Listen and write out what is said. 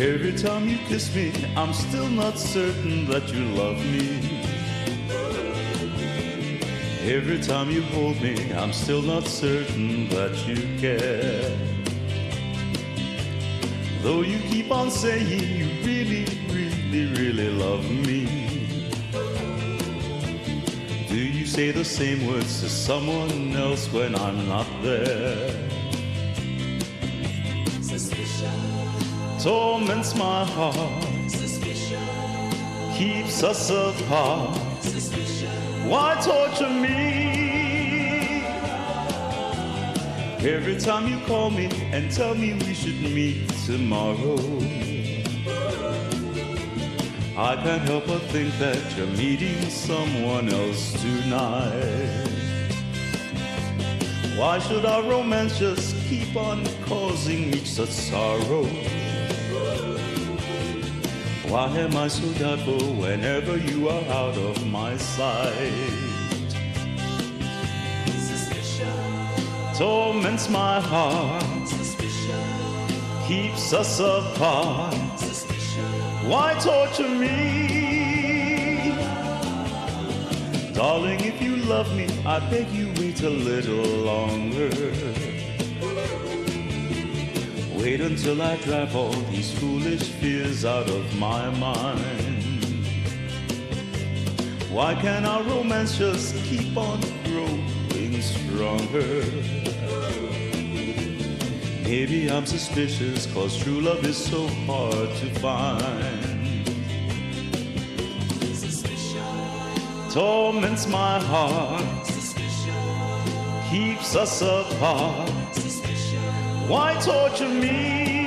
Every time you kiss me, I'm still not certain that you love me. Every time you hold me, I'm still not certain that you care. Though you keep on saying you really, really, really love me. Do you say the same words to someone else when I'm not there? Torments my heart, Suspicion. keeps us apart. Suspicion. Why torture me? Every time you call me and tell me we should meet tomorrow, I can't help but think that you're meeting someone else tonight. Why should our romance just keep on causing me such sorrow? Why am I so doubtful whenever you are out of my sight? Suspicion Torments my heart, Suspicion keeps us apart. Suspicion Why torture me? Darling, if you love me, I beg you wait a little longer. Wait until I drive all these foolish fears out of my mind. Why can't our romance just keep on growing stronger? Maybe I'm suspicious, cause true love is so hard to find. Torments my heart, keeps us apart. Why torture me?